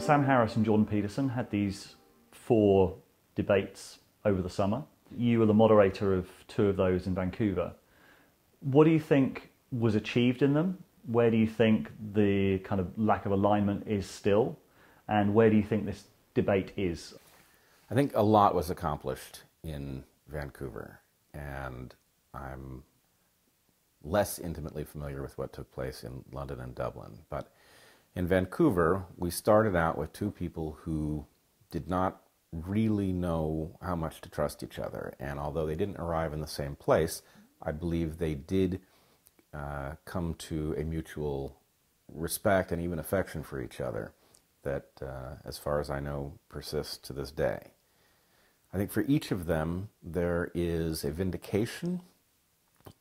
Sam Harris and Jordan Peterson had these four debates over the summer. You were the moderator of two of those in Vancouver. What do you think was achieved in them? Where do you think the kind of lack of alignment is still? And where do you think this debate is? I think a lot was accomplished in Vancouver, and I'm less intimately familiar with what took place in London and Dublin. But in Vancouver, we started out with two people who did not really know how much to trust each other. And although they didn't arrive in the same place, I believe they did uh, come to a mutual respect and even affection for each other that, uh, as far as I know, persists to this day. I think for each of them, there is a vindication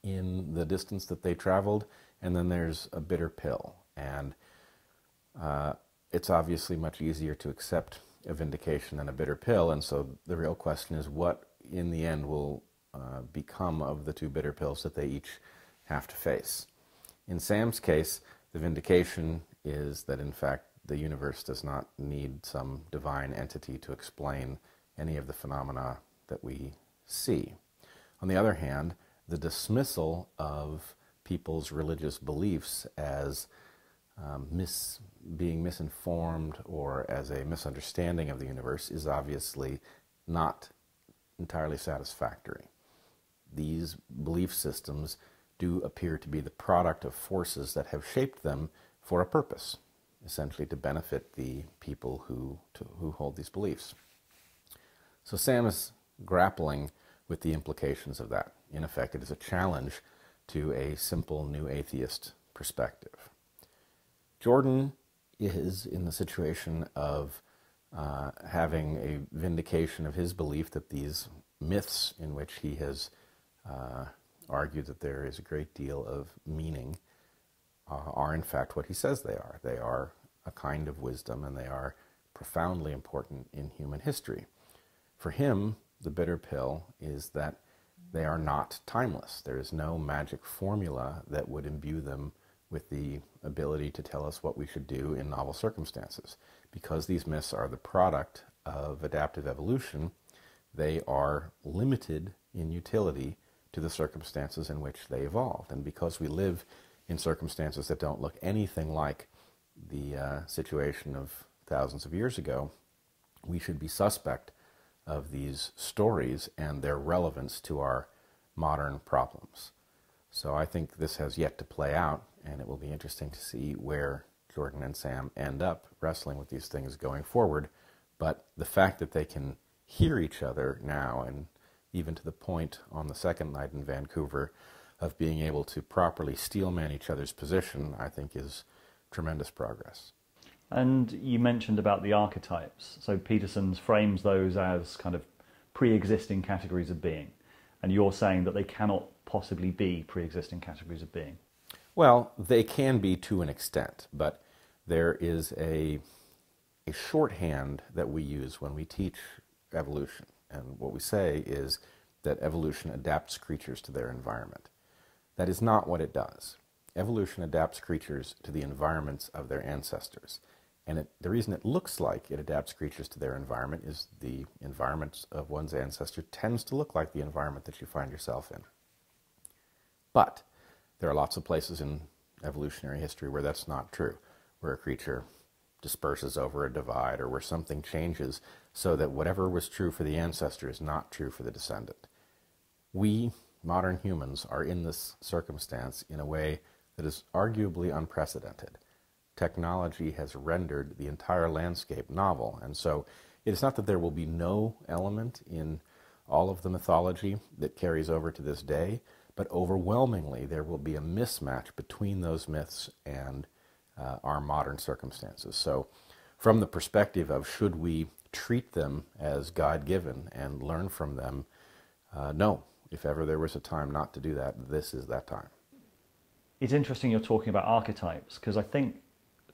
in the distance that they traveled, and then there's a bitter pill. And uh, it's obviously much easier to accept a vindication than a bitter pill. And so the real question is what, in the end, will uh, become of the two bitter pills that they each have to face. In Sam's case, the vindication is that, in fact, the universe does not need some divine entity to explain any of the phenomena that we see. On the other hand, the dismissal of people's religious beliefs as um, mis- being misinformed or as a misunderstanding of the universe is obviously not entirely satisfactory. These belief systems do appear to be the product of forces that have shaped them for a purpose, essentially to benefit the people who, to, who hold these beliefs. So Sam is grappling with the implications of that. In effect, it is a challenge to a simple new atheist perspective. Jordan is in the situation of uh, having a vindication of his belief that these myths in which he has uh, argued that there is a great deal of meaning uh, are in fact what he says they are. They are a kind of wisdom and they are profoundly important in human history. For him, the bitter pill is that they are not timeless. There is no magic formula that would imbue them with the ability to tell us what we should do in novel circumstances. Because these myths are the product of adaptive evolution, they are limited in utility to the circumstances in which they evolved. And because we live in circumstances that don't look anything like the uh, situation of thousands of years ago, we should be suspect of these stories and their relevance to our modern problems. So I think this has yet to play out, and it will be interesting to see where Jordan and Sam end up wrestling with these things going forward. But the fact that they can hear each other now, and even to the point on the second night in Vancouver of being able to properly steelman each other's position, I think is tremendous progress. And you mentioned about the archetypes. So Peterson's frames those as kind of pre existing categories of being. And you're saying that they cannot possibly be pre existing categories of being. Well, they can be to an extent, but there is a, a shorthand that we use when we teach evolution. And what we say is that evolution adapts creatures to their environment. That is not what it does. Evolution adapts creatures to the environments of their ancestors. And it, the reason it looks like it adapts creatures to their environment is the environment of one's ancestor tends to look like the environment that you find yourself in. But there are lots of places in evolutionary history where that's not true, where a creature disperses over a divide or where something changes so that whatever was true for the ancestor is not true for the descendant. We, modern humans, are in this circumstance in a way that is arguably unprecedented technology has rendered the entire landscape novel. And so it's not that there will be no element in all of the mythology that carries over to this day, but overwhelmingly there will be a mismatch between those myths and uh, our modern circumstances. So, from the perspective of should we treat them as God given and learn from them, uh, no. If ever there was a time not to do that, this is that time. It's interesting you're talking about archetypes because I think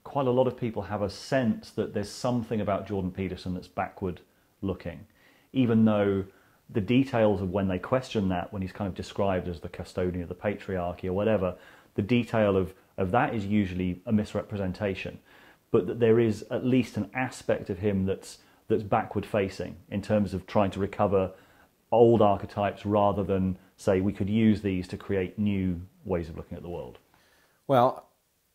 quite a lot of people have a sense that there's something about Jordan Peterson that's backward looking, even though the details of when they question that, when he's kind of described as the custodian of the patriarchy or whatever, the detail of, of that is usually a misrepresentation. but that there is at least an aspect of him that's that's backward facing in terms of trying to recover old archetypes rather than say we could use these to create new ways of looking at the world? Well,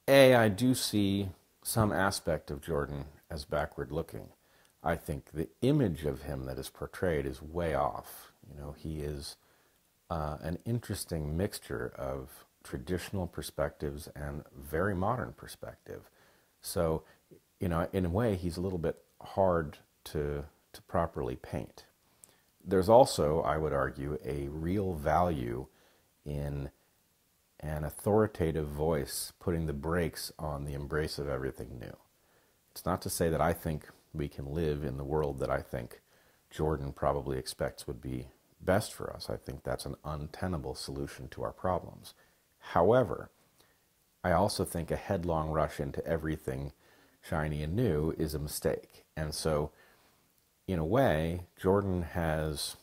A, I do see some aspect of Jordan as backward looking. I think the image of him that is portrayed is way off. You know, he is uh, an interesting mixture of traditional perspectives and very modern perspective. So, you know, in a way, he's a little bit hard to, to properly paint. There's also, I would argue, a real value in an authoritative voice putting the brakes on the embrace of everything new. It's not to say that I think we can live in the world that I think Jordan probably expects would be best for us. I think that's an untenable solution to our problems. However, I also think a headlong rush into everything shiny and new is a mistake. And so, in a way, Jordan has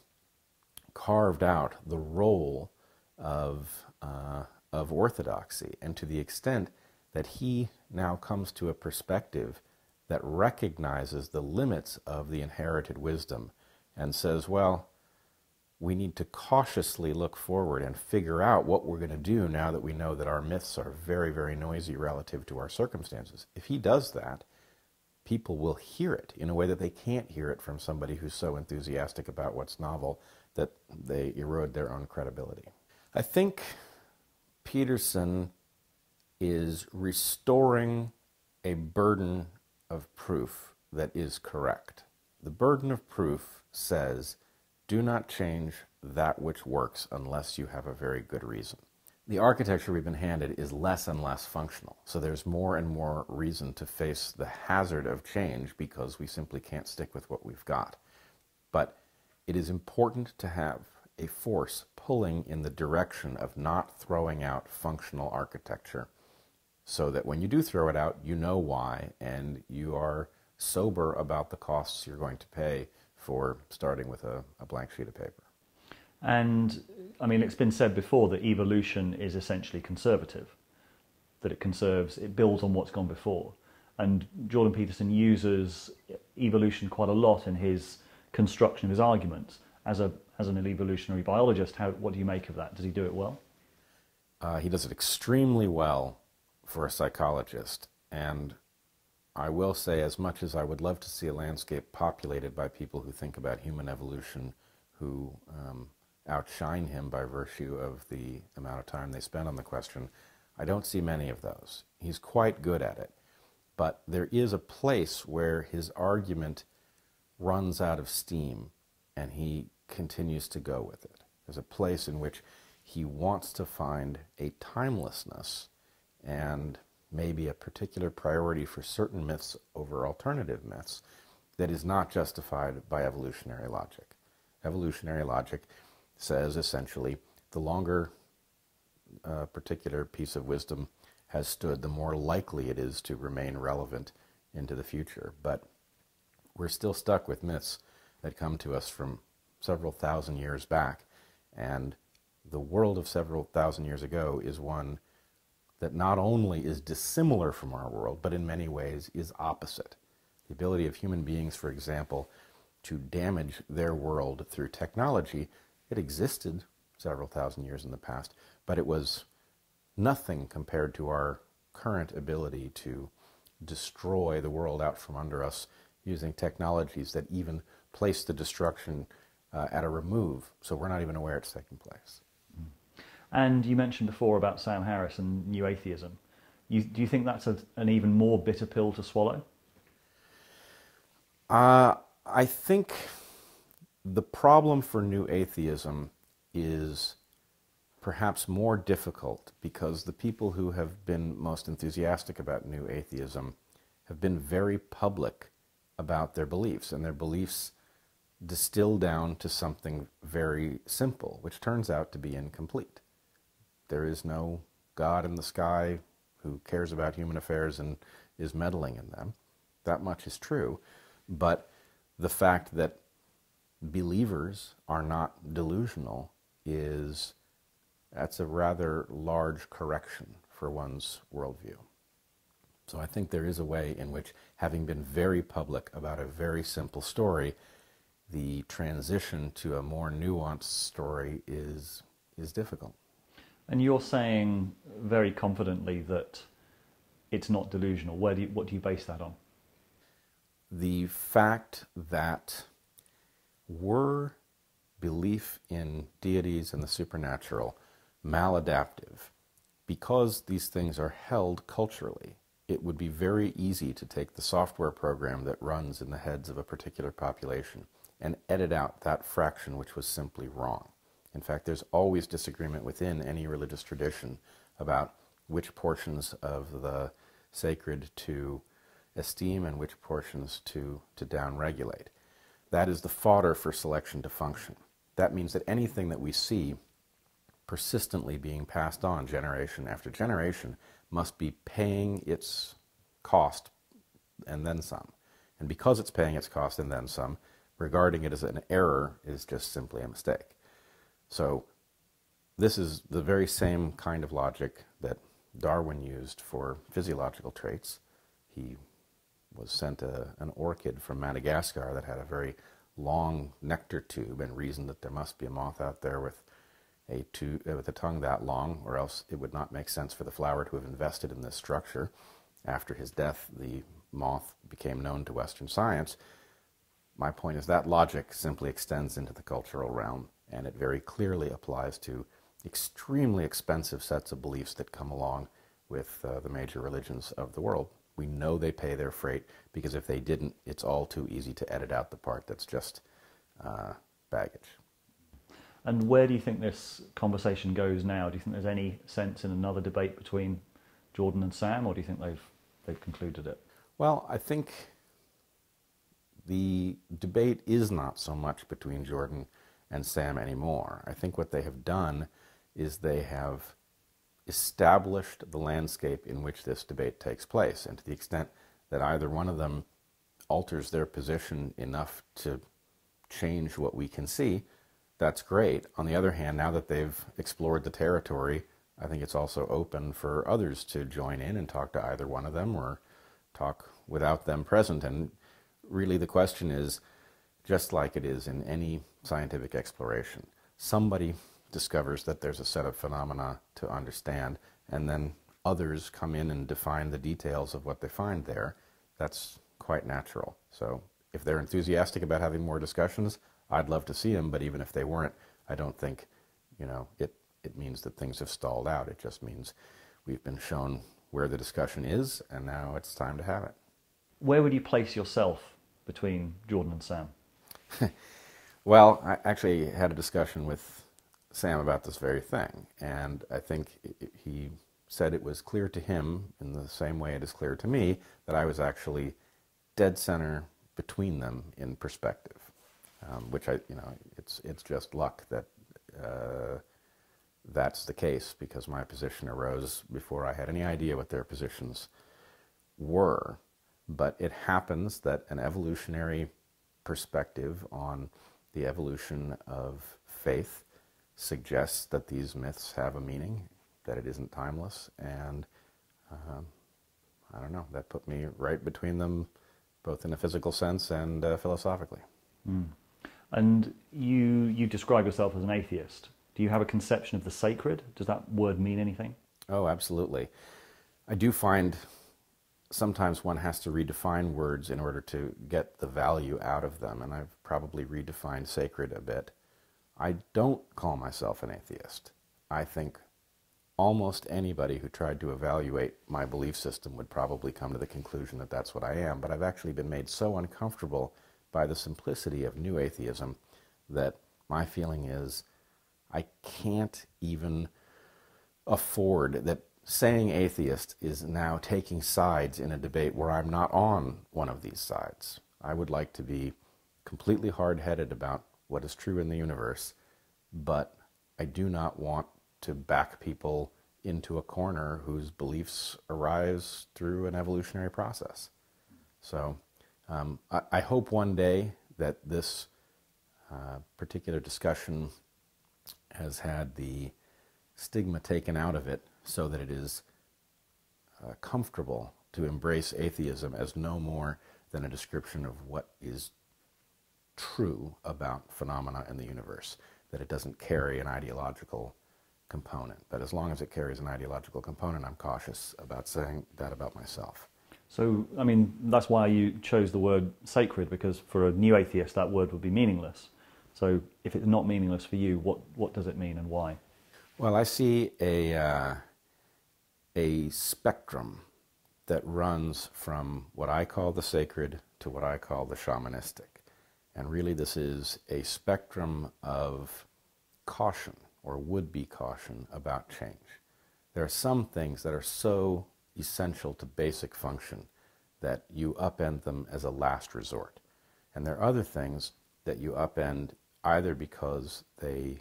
carved out the role of, uh, of orthodoxy. And to the extent that he now comes to a perspective that recognizes the limits of the inherited wisdom and says, well, we need to cautiously look forward and figure out what we're going to do now that we know that our myths are very, very noisy relative to our circumstances. If he does that, people will hear it in a way that they can't hear it from somebody who's so enthusiastic about what's novel that they erode their own credibility. I think Peterson is restoring a burden of proof that is correct. The burden of proof says, do not change that which works unless you have a very good reason. The architecture we've been handed is less and less functional, so there's more and more reason to face the hazard of change because we simply can't stick with what we've got. But it is important to have a force pulling in the direction of not throwing out functional architecture so that when you do throw it out, you know why and you are sober about the costs you're going to pay for starting with a, a blank sheet of paper. And I mean, it's been said before that evolution is essentially conservative, that it conserves, it builds on what's gone before. And Jordan Peterson uses evolution quite a lot in his construction of his arguments. As, a, as an evolutionary biologist, how, what do you make of that? Does he do it well? Uh, he does it extremely well for a psychologist. And I will say, as much as I would love to see a landscape populated by people who think about human evolution, who um, outshine him by virtue of the amount of time they spend on the question, I don't see many of those. He's quite good at it. But there is a place where his argument runs out of steam and he continues to go with it. There's a place in which he wants to find a timelessness and maybe a particular priority for certain myths over alternative myths that is not justified by evolutionary logic. Evolutionary logic says essentially the longer a particular piece of wisdom has stood, the more likely it is to remain relevant into the future. But we're still stuck with myths that come to us from several thousand years back, and the world of several thousand years ago is one that not only is dissimilar from our world, but in many ways is opposite. The ability of human beings, for example, to damage their world through technology, it existed several thousand years in the past, but it was nothing compared to our current ability to destroy the world out from under us using technologies that even place the destruction uh, at a remove, so we're not even aware it's taking place. And you mentioned before about Sam Harris and new atheism. You, do you think that's a, an even more bitter pill to swallow? Uh, I think the problem for new atheism is perhaps more difficult because the people who have been most enthusiastic about new atheism have been very public about their beliefs, and their beliefs distill down to something very simple, which turns out to be incomplete there is no God in the sky who cares about human affairs and is meddling in them. That much is true. But the fact that believers are not delusional is that's a rather large correction for one's worldview. So I think there is a way in which, having been very public about a very simple story, the transition to a more nuanced story is is difficult. And you're saying very confidently that it's not delusional. Where do you, what do you base that on? The fact that were belief in deities and the supernatural maladaptive, because these things are held culturally, it would be very easy to take the software program that runs in the heads of a particular population and edit out that fraction which was simply wrong. In fact, there's always disagreement within any religious tradition about which portions of the sacred to esteem and which portions to, to downregulate. That is the fodder for selection to function. That means that anything that we see persistently being passed on generation after generation must be paying its cost and then some. And because it's paying its cost and then some, regarding it as an error is just simply a mistake. So this is the very same kind of logic that Darwin used for physiological traits. He was sent a, an orchid from Madagascar that had a very long nectar tube and reasoned that there must be a moth out there with a, uh, with a tongue that long, or else it would not make sense for the flower to have invested in this structure. After his death, the moth became known to Western science. My point is that logic simply extends into the cultural realm, and it very clearly applies to extremely expensive sets of beliefs that come along with uh, the major religions of the world. We know they pay their freight because if they didn't, it's all too easy to edit out the part that's just uh, baggage. And where do you think this conversation goes now? Do you think there's any sense in another debate between Jordan and Sam, or do you think they've they've concluded it? Well, I think the debate is not so much between Jordan and Sam anymore. I think what they have done is they have established the landscape in which this debate takes place. And to the extent that either one of them alters their position enough to change what we can see, that's great. On the other hand, now that they've explored the territory, I think it's also open for others to join in and talk to either one of them or talk without them present. And really, the question is just like it is in any scientific exploration somebody discovers that there's a set of phenomena to understand, and then others come in and define the details of what they find there, that's quite natural. So if they're enthusiastic about having more discussions, I'd love to see them, but even if they weren't, I don't think, you know, it, it means that things have stalled out. It just means we've been shown where the discussion is, and now it's time to have it. Where would you place yourself between Jordan and Sam? well, I actually had a discussion with Sam about this very thing. And I think he said it was clear to him, in the same way it is clear to me, that I was actually dead center between them in perspective. Um, which I, you know, it's it's just luck that uh, that's the case because my position arose before I had any idea what their positions were. But it happens that an evolutionary perspective on the evolution of faith suggests that these myths have a meaning, that it isn't timeless, and um, I don't know, that put me right between them, both in a physical sense and uh, philosophically. Mm. And you, you describe yourself as an atheist. Do you have a conception of the sacred? Does that word mean anything? Oh, absolutely. I do find sometimes one has to redefine words in order to get the value out of them, and I've probably redefined sacred a bit. I don't call myself an atheist. I think almost anybody who tried to evaluate my belief system would probably come to the conclusion that that's what I am. But I've actually been made so uncomfortable by the simplicity of new atheism that my feeling is I can't even afford that saying atheist is now taking sides in a debate where I'm not on one of these sides. I would like to be completely hard headed about what is true in the universe, but I do not want to back people into a corner whose beliefs arise through an evolutionary process. So um, I, I, hope one day that this uh, particular discussion has had the stigma taken out of it so that it is uh, comfortable to embrace atheism as no more than a description of what is true about phenomena in the universe, that it doesn't carry an ideological component. But as long as it carries an ideological component, I'm cautious about saying that about myself. So, I mean, that's why you chose the word sacred, because for a new atheist, that word would be meaningless. So, if it's not meaningless for you, what, what does it mean and why? Well, I see a, uh, a spectrum that runs from what I call the sacred to what I call the shamanistic. And really, this is a spectrum of caution or would be caution about change. There are some things that are so essential to basic function that you upend them as a last resort. And there are other things that you upend either because they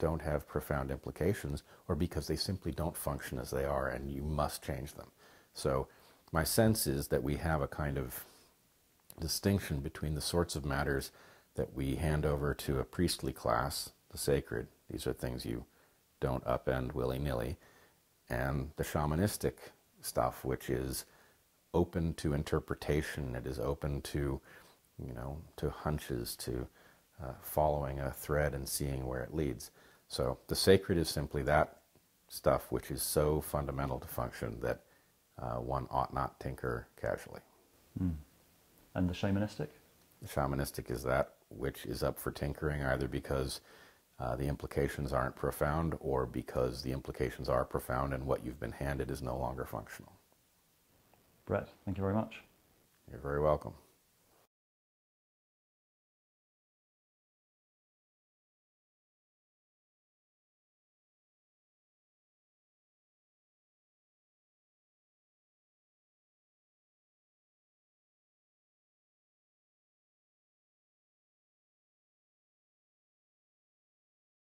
don't have profound implications or because they simply don't function as they are and you must change them. So my sense is that we have a kind of distinction between the sorts of matters that we hand over to a priestly class, the sacred, these are things you don't upend willy nilly, and the shamanistic stuff, which is open to interpretation, it is open to, you know, to hunches, to uh, following a thread and seeing where it leads. So the sacred is simply that stuff which is so fundamental to function that uh, one ought not tinker casually. Mm. And the shamanistic? The shamanistic is that which is up for tinkering either because uh, the implications aren't profound or because the implications are profound and what you've been handed is no longer functional. Bret, thank you very much. You're very welcome.